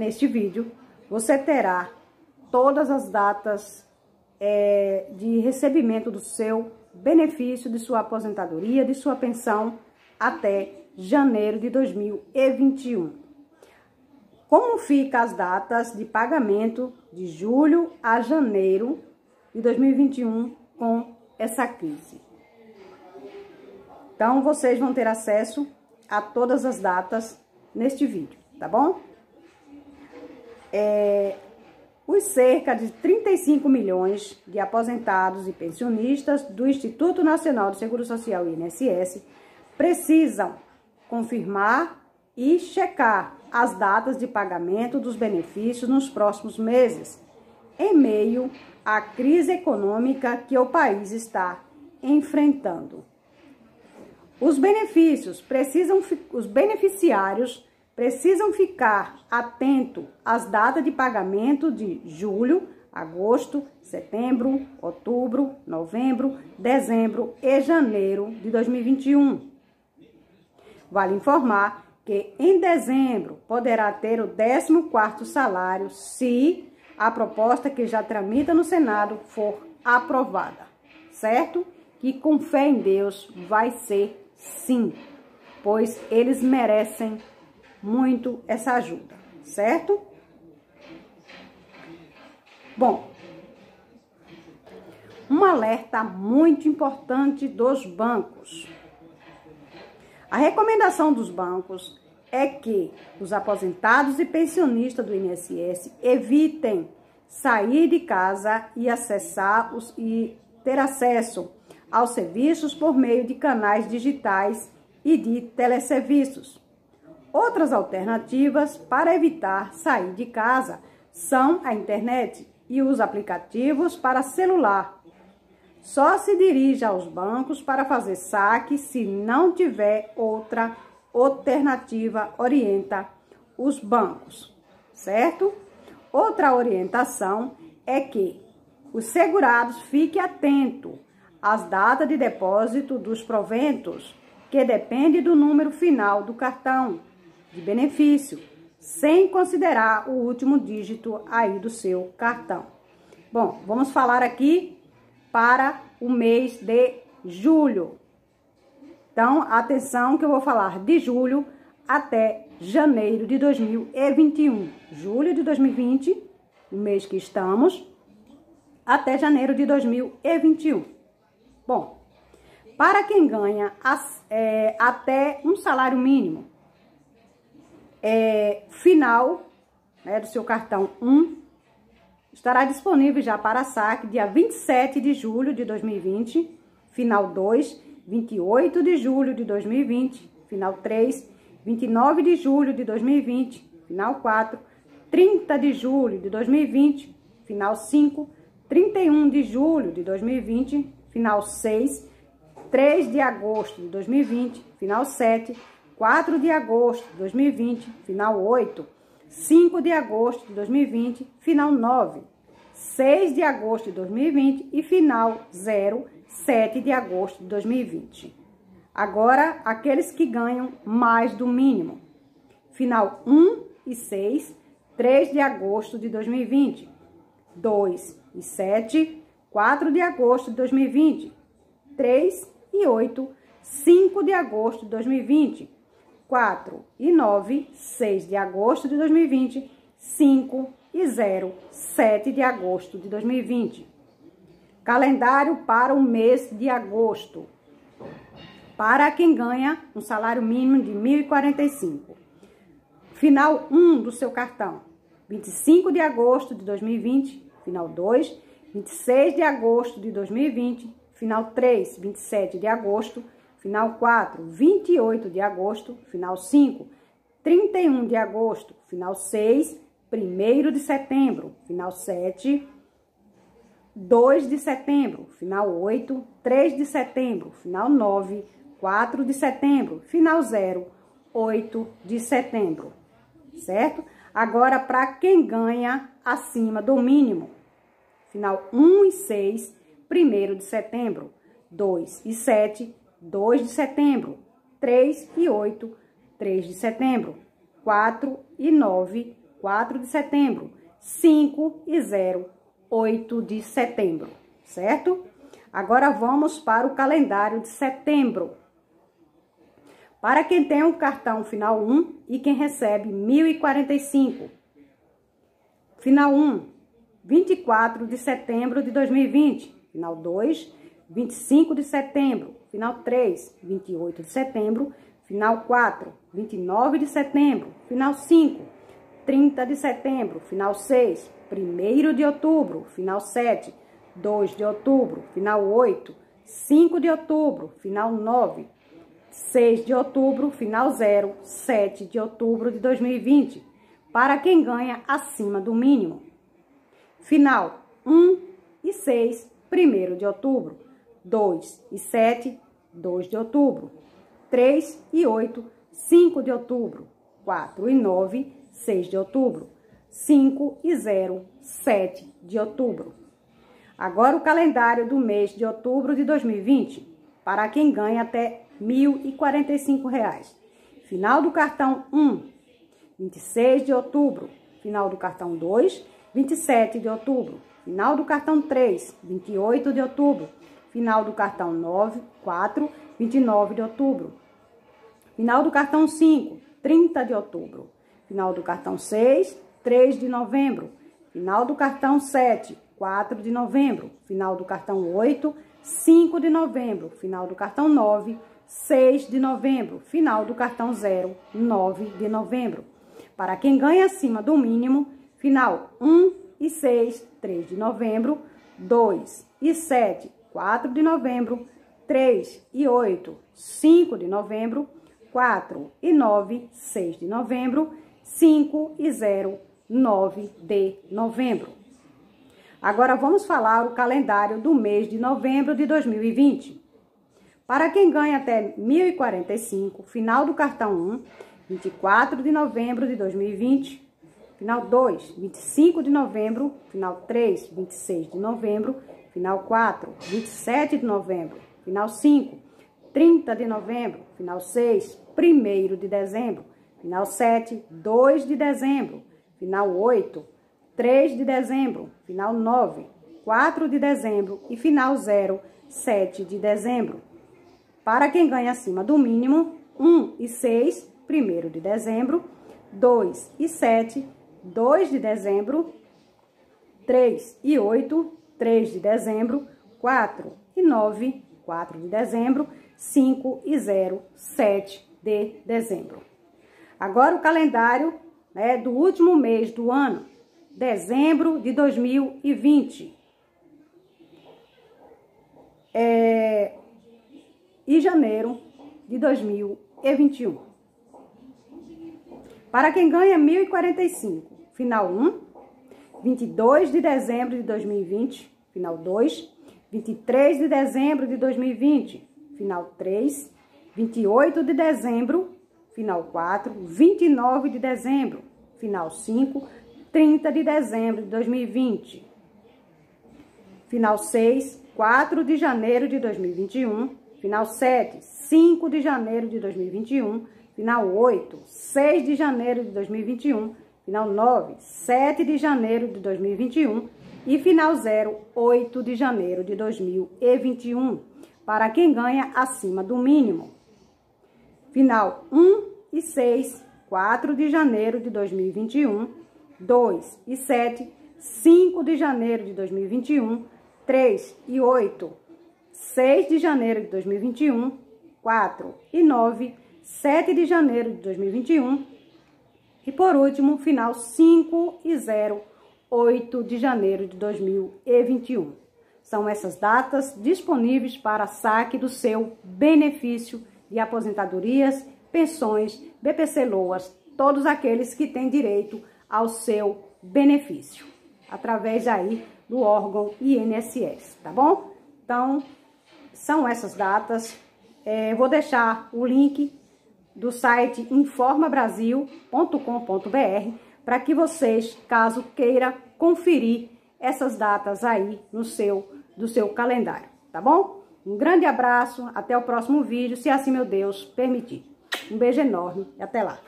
neste vídeo, você terá todas as datas é, de recebimento do seu benefício, de sua aposentadoria, de sua pensão até janeiro de 2021. Como fica as datas de pagamento de julho a janeiro de 2021 com essa crise? Então, vocês vão ter acesso a todas as datas neste vídeo, tá bom? É, os cerca de 35 milhões de aposentados e pensionistas do Instituto Nacional do Seguro Social, INSS, precisam confirmar e checar as datas de pagamento dos benefícios nos próximos meses, em meio à crise econômica que o país está enfrentando. Os benefícios precisam, os beneficiários precisam ficar atento às datas de pagamento de julho, agosto, setembro, outubro, novembro, dezembro e janeiro de 2021. Vale informar que em dezembro poderá ter o 14º salário se a proposta que já tramita no Senado for aprovada, certo? Que com fé em Deus vai ser Sim, pois eles merecem muito essa ajuda, certo? Bom, um alerta muito importante dos bancos. A recomendação dos bancos é que os aposentados e pensionistas do INSS evitem sair de casa e acessar os e ter acesso aos serviços por meio de canais digitais e de teleserviços. Outras alternativas para evitar sair de casa são a internet e os aplicativos para celular. Só se dirija aos bancos para fazer saque se não tiver outra alternativa, orienta os bancos, certo? Outra orientação é que os segurados fiquem atentos as datas de depósito dos proventos, que depende do número final do cartão de benefício, sem considerar o último dígito aí do seu cartão. Bom, vamos falar aqui para o mês de julho. Então, atenção que eu vou falar de julho até janeiro de 2021. Julho de 2020, o mês que estamos, até janeiro de 2021. Bom, para quem ganha as, é, até um salário mínimo é, final né, do seu cartão 1, estará disponível já para saque dia 27 de julho de 2020, final 2, 28 de julho de 2020, final 3, 29 de julho de 2020, final 4, 30 de julho de 2020, final 5, 31 de julho de 2020, final 6, 3 de agosto de 2020, final 7, 4 de agosto de 2020, final 8, 5 de agosto de 2020, final 9, 6 de agosto de 2020 e final 0, 7 de agosto de 2020. Agora, aqueles que ganham mais do mínimo. Final 1 e 6, 3 de agosto de 2020. 2 e 7, 4 de agosto de 2020, 3 e 8, 5 de agosto de 2020, 4 e 9, 6 de agosto de 2020, 5 e 0, 7 de agosto de 2020. Calendário para o mês de agosto. Para quem ganha um salário mínimo de 1.045. Final 1 do seu cartão. 25 de agosto de 2020, final 2, 26 de agosto de 2020, final 3, 27 de agosto, final 4, 28 de agosto, final 5, 31 de agosto, final 6, 1 de setembro, final 7, 2 de setembro, final 8, 3 de setembro, final 9, 4 de setembro, final 0, 8 de setembro, certo? Agora, para quem ganha acima do mínimo, final 1 e 6, 1 de setembro, 2 e 7, 2 de setembro, 3 e 8, 3 de setembro, 4 e 9, 4 de setembro, 5 e 0, 8 de setembro, certo? Agora vamos para o calendário de setembro. Para quem tem um cartão final 1 e quem recebe 1.045. Final 1, 24 de setembro de 2020. Final 2, 25 de setembro. Final 3, 28 de setembro. Final 4, 29 de setembro. Final 5, 30 de setembro. Final 6, 1 de outubro. Final 7, 2 de outubro. Final 8, 5 de outubro. Final 9, 6 de outubro, final 0, 7 de outubro de 2020, para quem ganha acima do mínimo. Final 1 e 6, 1 de outubro, 2 e 7, 2 de outubro, 3 e 8, 5 de outubro, 4 e 9, 6 de outubro, 5 e 0, 7 de outubro. Agora o calendário do mês de outubro de 2020, para quem ganha até R$ 1.045. Final do cartão 1, 26 de outubro. Final do cartão 2, 27 de outubro. Final do cartão 3, 28 de outubro. Final do cartão 9, 4, 29 de outubro. Final do cartão 5, 30 de outubro. Final do cartão 6, 3 de novembro. Final do cartão 7, 4 de novembro. Final do cartão 8, 5 de novembro. Final do cartão 9, 6 de novembro, final do cartão zero, 9 de novembro. Para quem ganha acima do mínimo, final 1 e 6, 3 de novembro, 2 e 7, 4 de novembro, 3 e 8, 5 de novembro, 4 e 9, 6 de novembro, 5 e 0, 9 de novembro. Agora vamos falar o calendário do mês de novembro de 2020. Para quem ganha até 1.045, final do cartão 1, 24 de novembro de 2020, final 2, 25 de novembro, final 3, 26 de novembro, final 4, 27 de novembro, final 5, 30 de novembro, final 6, 1 de dezembro, final 7, 2 de dezembro, final 8, 3 de dezembro, final 9, 4 de dezembro. E final 0, 7 de dezembro. Para quem ganha acima do mínimo, 1 e 6, 1 de dezembro, 2 e 7, 2 de dezembro, 3 e 8, 3 de dezembro, 4 e 9, 4 de dezembro, 5 e 0, 7 de dezembro. Agora o calendário né, do último mês do ano, dezembro de 2020. É, e janeiro de 2021. Para quem ganha 1.045, final 1, 22 de dezembro de 2020, final 2, 23 de dezembro de 2020, final 3, 28 de dezembro, final 4, 29 de dezembro, final 5, 30 de dezembro de 2020, final 6, 4 de janeiro de 2021, Final 7, 5 de janeiro de 2021. Final 8, 6 de janeiro de 2021. Final 9, 7 de janeiro de 2021. E final 0, 8 de janeiro de 2021. Para quem ganha acima do mínimo. Final 1 e 6, 4 de janeiro de 2021. 2 e 7, 5 de janeiro de 2021. 3 e 8, 6 de janeiro de 2021, 4 e 9, 7 de janeiro de 2021 e por último, final 5 e 0, 8 de janeiro de 2021. São essas datas disponíveis para saque do seu benefício de aposentadorias, pensões, BPC Loas, todos aqueles que têm direito ao seu benefício, através aí do órgão INSS, tá bom? Então, são essas datas. É, vou deixar o link do site informabrasil.com.br para que vocês, caso queira conferir essas datas aí no seu do seu calendário, tá bom? Um grande abraço, até o próximo vídeo, se assim meu Deus permitir. Um beijo enorme e até lá.